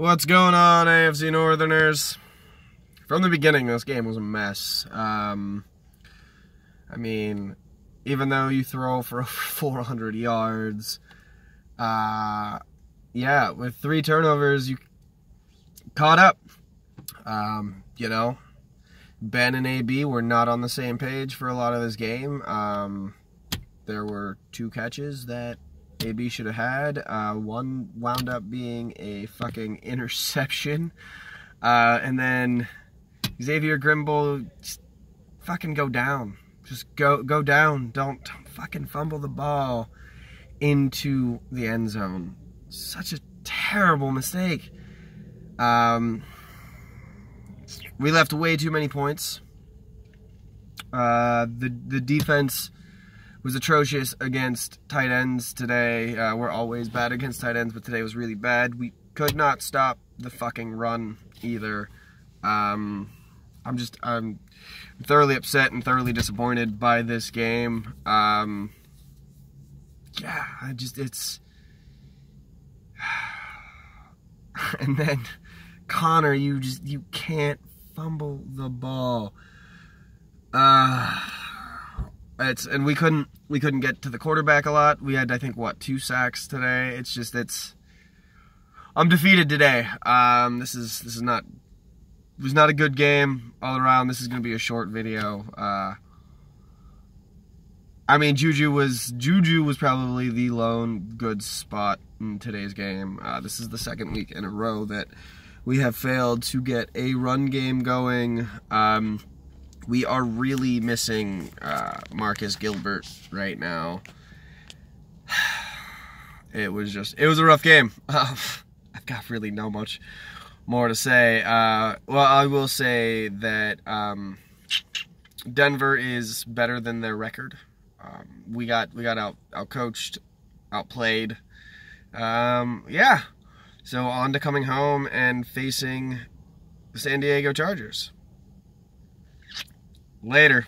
What's going on, AFC Northerners? From the beginning, this game was a mess. Um, I mean, even though you throw for over 400 yards, uh, yeah, with three turnovers, you caught up. Um, you know, Ben and AB were not on the same page for a lot of this game. Um, there were two catches that AB should have had. Uh, one wound up being a fucking interception. Uh, and then Xavier Grimble, just fucking go down. Just go go down. Don't, don't fucking fumble the ball into the end zone. Such a terrible mistake. Um, we left way too many points. Uh, the the defense was atrocious against tight ends today. Uh, we're always bad against tight ends, but today was really bad. We could not stop the fucking run either. Um, I'm just I'm thoroughly upset and thoroughly disappointed by this game. Um, yeah, I just it's and then Conner, you just you can't fumble the ball. Uh it's and we couldn't we couldn't get to the quarterback a lot. We had I think what two sacks today. It's just it's I'm defeated today. Um, this is this is not was not a good game all around. This is going to be a short video. Uh, I mean, Juju was Juju was probably the lone good spot in today's game. Uh, this is the second week in a row that we have failed to get a run game going. Um, we are really missing uh, Marcus Gilbert right now. It was just, it was a rough game. I've got really no much more to say. Uh, well, I will say that um, Denver is better than their record. Um, we got we got out out coached, outplayed. Um, yeah. So on to coming home and facing the San Diego Chargers. Later.